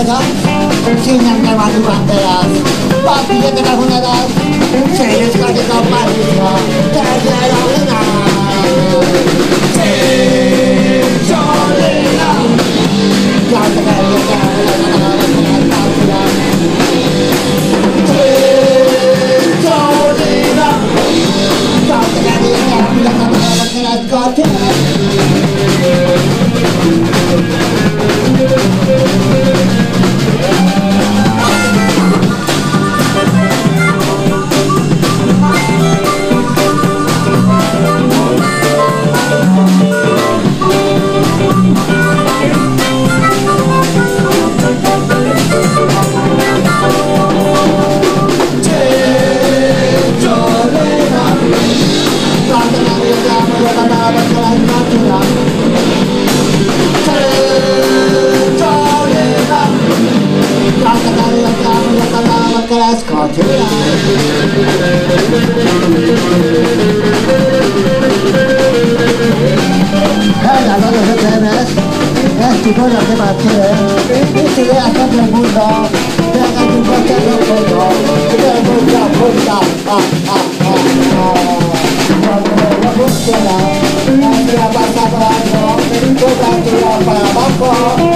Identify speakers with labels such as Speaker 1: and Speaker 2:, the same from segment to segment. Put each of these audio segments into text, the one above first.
Speaker 1: hunedas, sin andaban banderas, papi de las hunedas, se les cayó la naprawdę ma tyle I tyle, a potem burdo Taka długo tego kogo Tyle burda, burda, a, a, a, a Dobra, burda, a, a, a, a,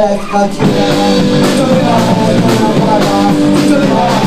Speaker 1: Let's go to the